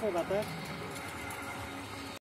そうだった